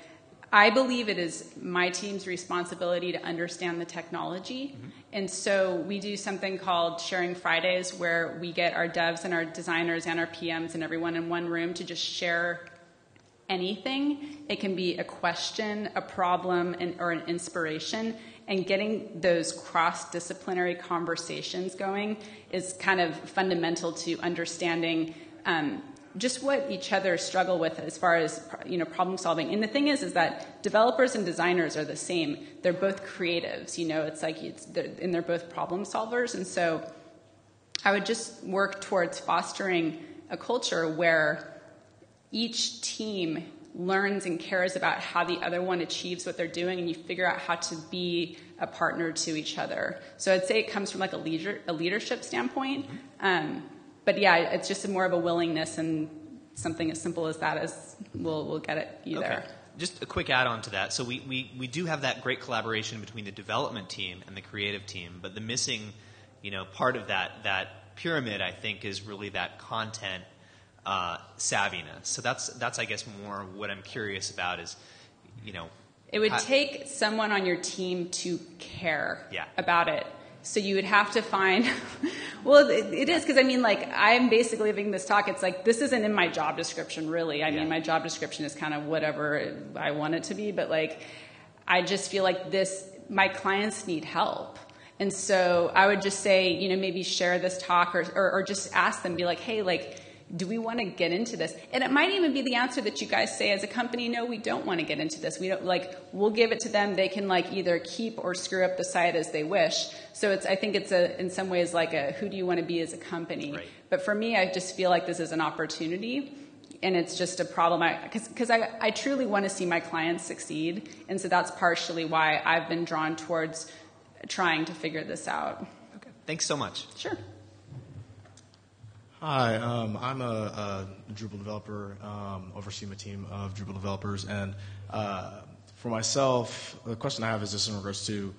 I believe it is my team's responsibility to understand the technology. And so we do something called Sharing Fridays where we get our devs and our designers and our PMs and everyone in one room to just share anything. It can be a question, a problem, and, or an inspiration. And getting those cross disciplinary conversations going is kind of fundamental to understanding um, just what each other struggle with as far as you know problem solving. And the thing is, is that developers and designers are the same. They're both creatives. You know, it's like it's they're, and they're both problem solvers. And so, I would just work towards fostering a culture where each team learns and cares about how the other one achieves what they're doing, and you figure out how to be a partner to each other. So I'd say it comes from like a leader a leadership standpoint. Um, but yeah, it's just more of a willingness and something as simple as that as we'll, we'll get it either. Okay. Just a quick add on to that. So we, we, we do have that great collaboration between the development team and the creative team, but the missing, you know, part of that, that pyramid, I think, is really that content uh, savviness. So that's, that's, I guess, more what I'm curious about is, you know, it would take someone on your team to care yeah. about it. So you would have to find, well, it, it is because I mean, like, I'm basically giving this talk. It's like this isn't in my job description, really. I yeah. mean, my job description is kind of whatever I want it to be, but like, I just feel like this. My clients need help, and so I would just say, you know, maybe share this talk or, or, or just ask them, be like, hey, like do we want to get into this? And it might even be the answer that you guys say as a company, no, we don't want to get into this. We don't like, we'll give it to them. They can like either keep or screw up the site as they wish. So it's, I think it's a, in some ways like a, who do you want to be as a company? Right. But for me, I just feel like this is an opportunity and it's just a problem because I, I truly want to see my clients succeed. And so that's partially why I've been drawn towards trying to figure this out. Okay. Thanks so much. Sure. Hi, um, I'm a, a, Drupal developer, um, overseeing a team of Drupal developers, and uh, for myself, the question I have is just in regards to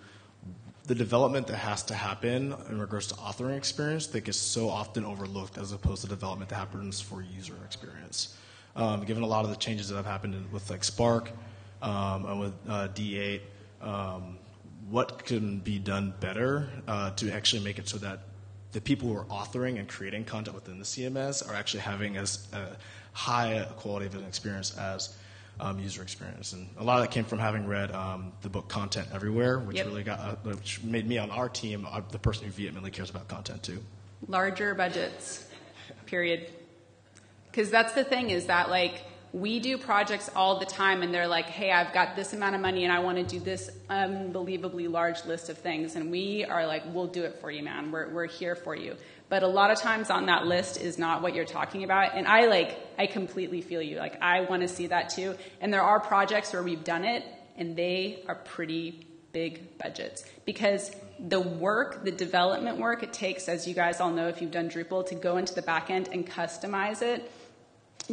the development that has to happen in regards to authoring experience that gets so often overlooked as opposed to development that happens for user experience. Um, given a lot of the changes that have happened with like Spark um, and with uh, D8, um, what can be done better uh, to actually make it so that the people who are authoring and creating content within the CMS are actually having as a high quality of an experience as um, user experience. And a lot of that came from having read um, the book Content Everywhere, which yep. really got, uh, which made me on our team uh, the person who vehemently cares about content too. Larger budgets, period. Because that's the thing is that like we do projects all the time and they're like hey i've got this amount of money and i want to do this unbelievably large list of things. And we are like we'll do it for you man. We're, we're here for you. But a lot of times on that list is not what you're talking about. And i like i completely feel you. Like i want to see that too. And there are projects where we've done it and they are pretty big budgets. Because the work, the development work it takes, as you guys all know if you've done Drupal, to go into the back end and customize it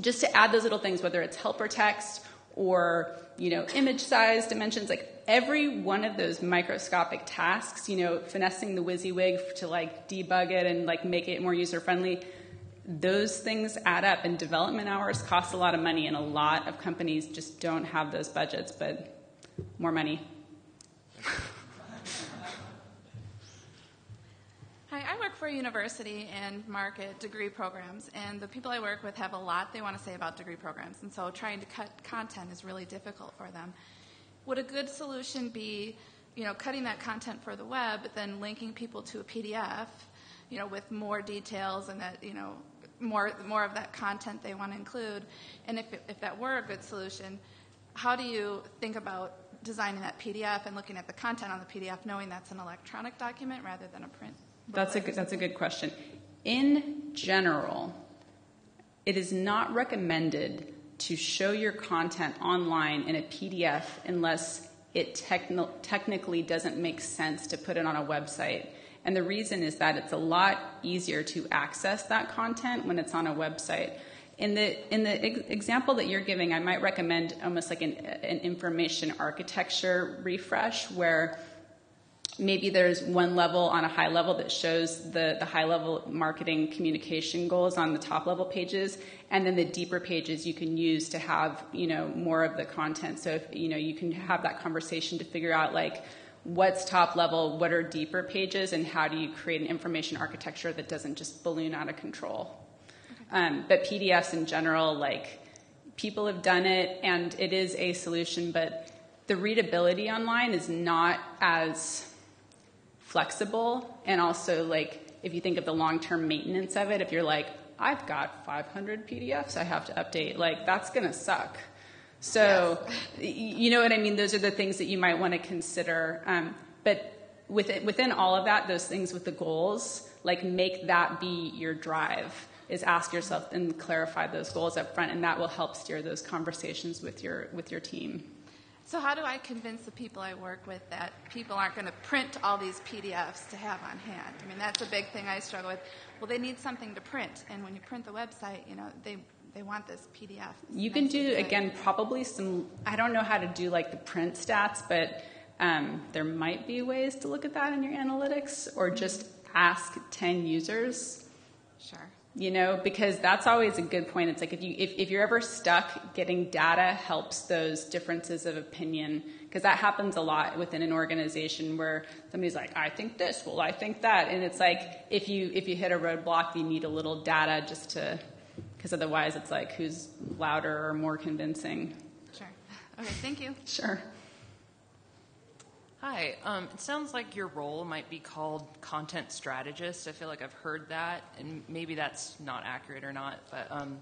just to add those little things, whether it's helper text or you know image size dimensions, like every one of those microscopic tasks, you know, finessing the WYSIWYG to like debug it and like make it more user friendly. Those things add up, and development hours cost a lot of money, and a lot of companies just don't have those budgets. But more money. Hi, I work for university and market degree programs, and the people I work with have a lot they want to say about degree programs, and so trying to cut content is really difficult for them. Would a good solution be, you know, cutting that content for the web, but then linking people to a PDF, you know, with more details and that, you know, more more of that content they want to include, and if if that were a good solution, how do you think about designing that PDF and looking at the content on the PDF, knowing that's an electronic document rather than a print? That's a good, that's a good question. In general, it is not recommended to show your content online in a PDF unless it techn- technically doesn't make sense to put it on a website. And the reason is that it's a lot easier to access that content when it's on a website. In the in the ex- example that you're giving, I might recommend almost like an, an information architecture refresh where maybe there's one level on a high level that shows the, the high level marketing communication goals on the top level pages and then the deeper pages you can use to have you know more of the content. So if you know you can have that conversation to figure out like what's top level what are deeper pages and how do you create an information architecture that doesn't just balloon out of control. Um, but pdfs in general like people have done it and it is a solution but the readability online is not as flexible and also like if you think of the long term maintenance of it, if you're like, I've got 500 PDFs I have to update. Like, that's going to suck. So, yes. you know what I mean? Those are the things that you might want to consider. Um, but within, within all of that, those things with the goals, like make that be your drive is ask yourself and clarify those goals up front and that will help steer those conversations with your with your team so how do i convince the people i work with that people aren't going to print all these pdfs to have on hand i mean that's a big thing i struggle with well they need something to print and when you print the website you know they they want this pdf you can do again probably some i don't know how to do like the print stats but um, there might be ways to look at that in your analytics or just ask 10 users. Sure. You know, because that's always a good point. It's like if you if, if you're ever stuck, getting data helps those differences of opinion because that happens a lot within an organization where somebody's like, I think this, well, I think that, and it's like if you if you hit a roadblock, you need a little data just to because otherwise it's like who's louder or more convincing. Sure. Okay. Thank you. Sure. Hi. Um, it sounds like your role might be called content strategist. I feel like I've heard that, and maybe that's not accurate or not. But um,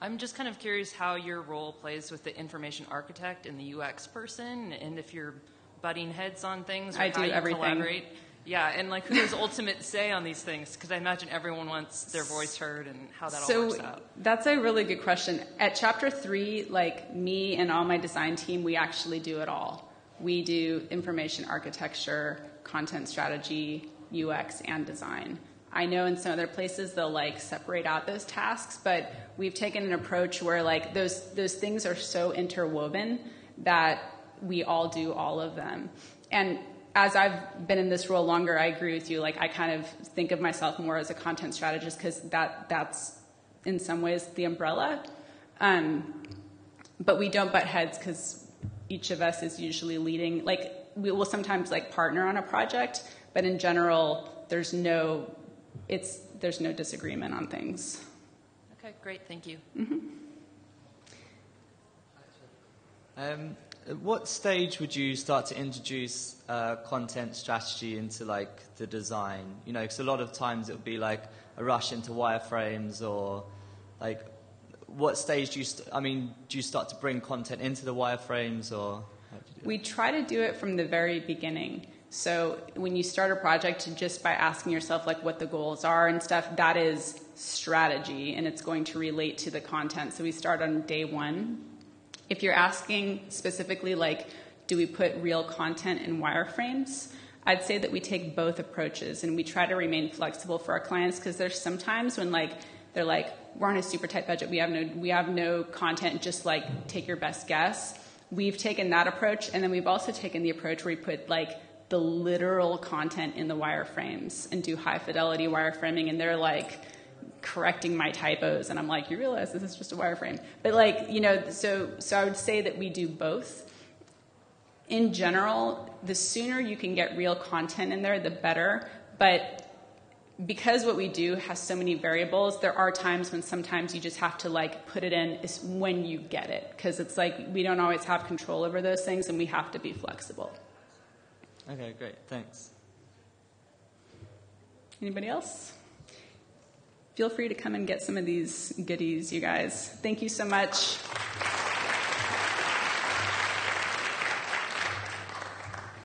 I'm just kind of curious how your role plays with the information architect and the UX person, and if you're butting heads on things or I how do you everything. collaborate. Yeah, and like who has ultimate say on these things? Because I imagine everyone wants their voice heard, and how that so all works out. That's a really good question. At chapter three, like me and all my design team, we actually do it all. We do information architecture, content strategy, UX, and design. I know in some other places they'll like separate out those tasks, but we've taken an approach where like those those things are so interwoven that we all do all of them. And as I've been in this role longer, I agree with you. Like I kind of think of myself more as a content strategist because that that's in some ways the umbrella. Um, but we don't butt heads because each of us is usually leading. Like we will sometimes like partner on a project, but in general, there's no it's there's no disagreement on things. Okay, great. Thank you. Mm-hmm. Um, at what stage would you start to introduce uh, content strategy into like the design? You know, because a lot of times it would be like a rush into wireframes or like what stage do you, st- I mean, do you start to bring content into the wireframes or? We try to do it from the very beginning. So when you start a project, just by asking yourself like what the goals are and stuff, that is strategy, and it's going to relate to the content. So we start on day one. If you're asking specifically like, do we put real content in wireframes? I'd say that we take both approaches, and we try to remain flexible for our clients because there's sometimes when like they're like, we're on a super tight budget. We have no we have no content. Just like take your best guess. We've taken that approach, and then we've also taken the approach where we put like the literal content in the wireframes and do high fidelity wireframing, and they're like correcting my typos, and I'm like, you realize this is just a wireframe. But like you know, so so I would say that we do both. In general, the sooner you can get real content in there, the better. But because what we do has so many variables, there are times when sometimes you just have to like put it in when you get it because it's like we don't always have control over those things and we have to be flexible. Okay, great. Thanks. Anybody else? Feel free to come and get some of these goodies, you guys. Thank you so much.